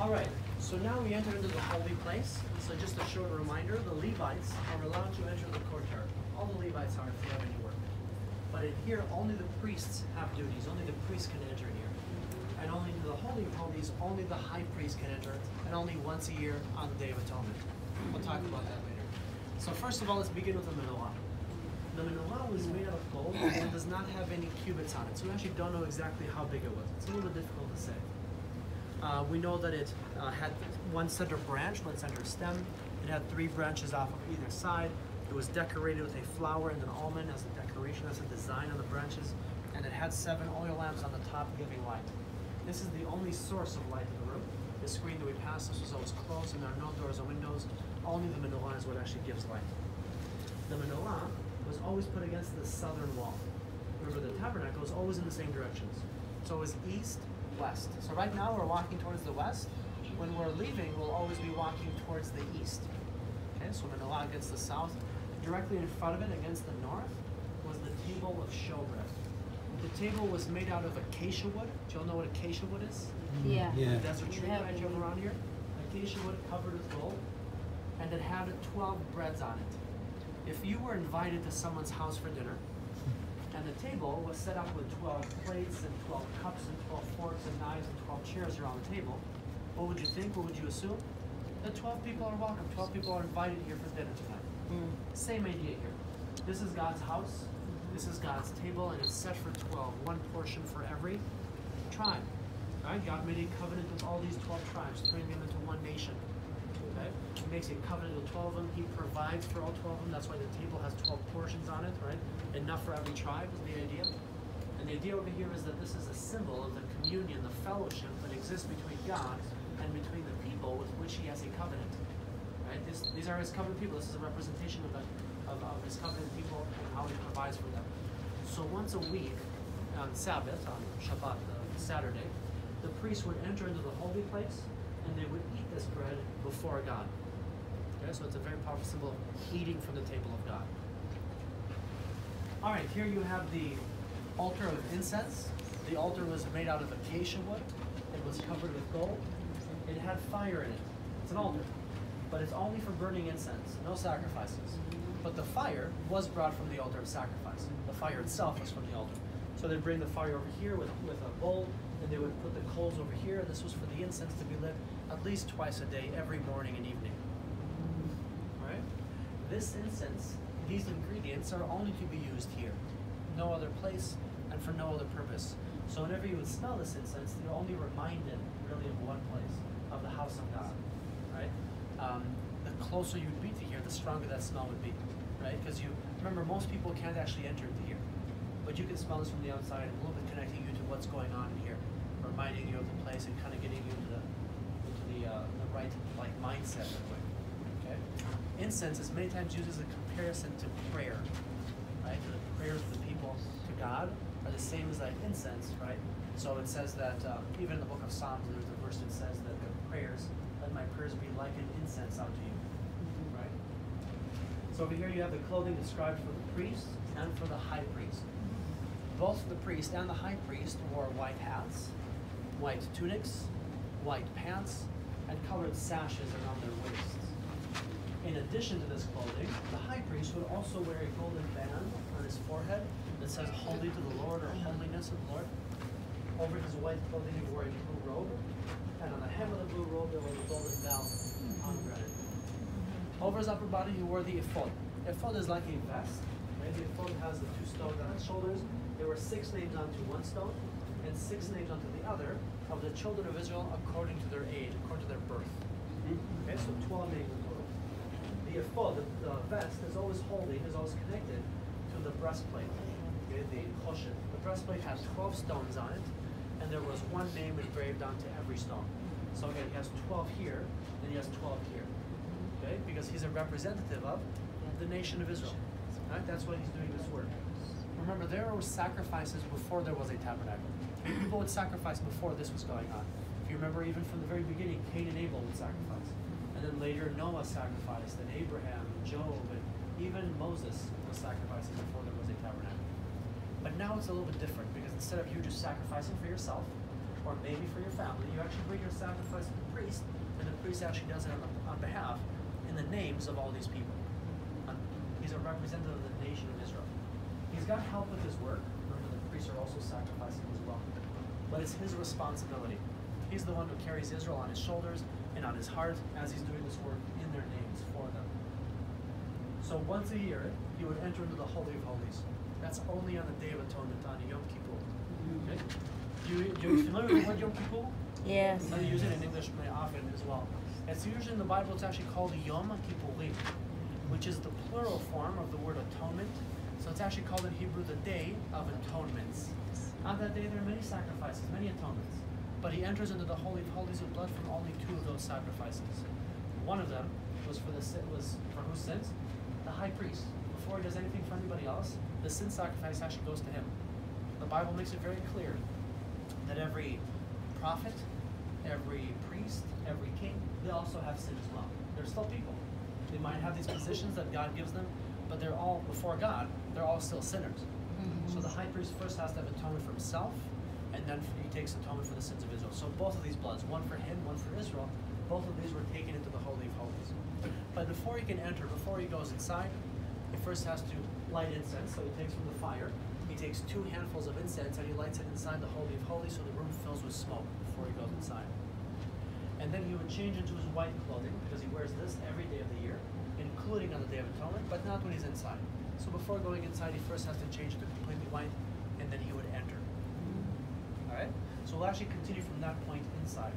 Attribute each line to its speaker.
Speaker 1: All right, so now we enter into the holy place. So just a short reminder, the Levites are allowed to enter the courtyard. All the Levites are if they have any work. But in here, only the priests have duties. Only the priests can enter here. And only the Holy of Holies, only the high priest can enter, and only once a year on the Day of Atonement. We'll talk about that later. So first of all, let's begin with the menorah. The menorah was made out of gold and does not have any cubits on it, so we actually don't know exactly how big it was. It's a little bit difficult to say. Uh, we know that it uh, had one center branch, one center stem. It had three branches off of either side. It was decorated with a flower and an almond as a decoration, as a design on the branches. And it had seven oil lamps on the top giving light. This is the only source of light in the room. The screen that we passed, this was always closed and there are no doors or windows. Only the menorah is what actually gives light. The menorah was always put against the southern wall. Remember, the tabernacle is always in the same directions. It's always east, west. So right now we're walking towards the west. When we're leaving, we'll always be walking towards the east. Okay, so menorah against the south. Directly in front of it, against the north, was the table of showbread. The table was made out of acacia wood. Do you all know what acacia wood is? Mm-hmm.
Speaker 2: Yeah.
Speaker 3: Yeah.
Speaker 1: The desert tree
Speaker 2: Yeah.
Speaker 1: right you have around here. Acacia wood covered with gold. And it had 12 breads on it. If you were invited to someone's house for dinner, and the table was set up with 12 plates and 12 cups and 12 forks and knives and 12 chairs around the table, what would you think? What would you assume? That 12 people are welcome. 12 people are invited here for dinner tonight. Hmm. Same idea here. This is God's house. This is God's table, and it's set for 12. One portion for every tribe. Right? God made a covenant with all these 12 tribes, turning them into one nation. Okay? He makes a covenant with 12 of them. He provides for all 12 of them. That's why the table has 12 portions on it, right? Enough for every tribe is the idea. And the idea over here is that this is a symbol of the communion, the fellowship that exists between God and between the people with which He has a covenant. Right? This, these are His covenant people. This is a representation of, the, of, of His covenant people and how He provides for them. So once a week, on Sabbath, on Shabbat, uh, Saturday, the priest would enter into the holy place and they would eat this bread before God. Okay, so it's a very powerful symbol of eating from the table of God. All right, here you have the altar of incense. The altar was made out of acacia wood. It was covered with gold. It had fire in it. It's an altar, but it's only for burning incense, no sacrifices. But the fire was brought from the altar of sacrifice. The fire itself was from the altar. So they'd bring the fire over here with, with a bowl, and they would put the coals over here. and This was for the incense to be lit at least twice a day, every morning and evening. Right? This incense, these ingredients are only to be used here, no other place, and for no other purpose. So whenever you would smell this incense, you're only reminded really of one place, of the house of God. Right? Um, the closer you'd be to here, the stronger that smell would be. Right? Because you remember most people can't actually enter here. But you can smell this from the outside, a little bit connecting you to what's going on in here, reminding you of the place and kind of getting you into the into the uh, the right like mindset in a way. Okay. Incense is many times used as a comparison to prayer, right? The prayers of the people to God are the same as that incense, right? So it says that uh, even in the book of Psalms, there's a verse that says that the prayers, let my prayers be like an incense unto you, right? So over here you have the clothing described for the priest and for the high priest. Both the priest and the high priest wore white hats, white tunics, white pants, and colored sashes around their waists. In addition to this clothing, the high priest would also wear a golden band on his forehead that says holy to the Lord or holiness of the Lord. Over his white clothing he wore a blue robe, and on the hem of the blue robe there was a golden bell pomegranate. Over his upper body he wore the ephod. Ephod is like a vest. Right? The ephod has the two stones on its shoulders. There were six names onto one stone and six names onto the other of the children of Israel according to their age, according to their birth. Mm-hmm. Okay, so 12 names in total. The ephod, the, the vest, is always holding, is always connected to the breastplate. Okay, the choshen. The breastplate has 12 stones on it, and there was one name engraved onto every stone. So again, he has 12 here, and he has 12 here. Okay, because he's a representative of the nation of Israel. Right? That's why he's doing this work. Remember, there were sacrifices before there was a tabernacle. People would sacrifice before this was going on. If you remember, even from the very beginning, Cain and Abel would sacrifice. And then later, Noah sacrificed, and Abraham, and Job, and even Moses was sacrificing before there was a tabernacle. But now it's a little bit different because instead of you just sacrificing for yourself, or maybe for your family, you actually bring your sacrifice to the priest, and the priest actually does it on, the, on behalf in the names of all these people. He's a representative of the nation of Israel. He's got help with his work. Remember, the priests are also sacrificing as well. But it's his responsibility. He's the one who carries Israel on his shoulders and on his heart as he's doing this work in their names for them. So once a year, he would enter into the Holy of Holies. That's only on the Day of Atonement, on Yom Kippur. Okay? Do you, do you familiar with the word Yom Kippur?
Speaker 2: Yes.
Speaker 1: I use it in English very often as well. It's usually in the Bible, it's actually called Yom Kippurim, which is the plural form of the word atonement. So it's actually called in Hebrew the Day of Atonements. On that day, there are many sacrifices, many atonements. But he enters into the Holy of Holies with blood from only two of those sacrifices. One of them was for the sin, was for whose sins? The high priest. Before he does anything for anybody else, the sin sacrifice actually goes to him. The Bible makes it very clear that every prophet, every priest, every king, they also have sin as well. They're still people. They might have these positions that God gives them, but they're all before God. They're all still sinners.
Speaker 2: Mm-hmm.
Speaker 1: So the high priest first has to have atonement for himself, and then he takes atonement for the sins of Israel. So both of these bloods, one for him, one for Israel, both of these were taken into the Holy of Holies. But before he can enter, before he goes inside, he first has to light incense. So he takes from the fire, he takes two handfuls of incense and he lights it inside the Holy of Holies so the room fills with smoke before he goes inside. And then he would change into his white clothing because he wears this every day of the year, including on the Day of Atonement, but not when he's inside. So before going inside, he first has to change to completely white, and then he would enter. All right. So we'll actually continue from that point inside.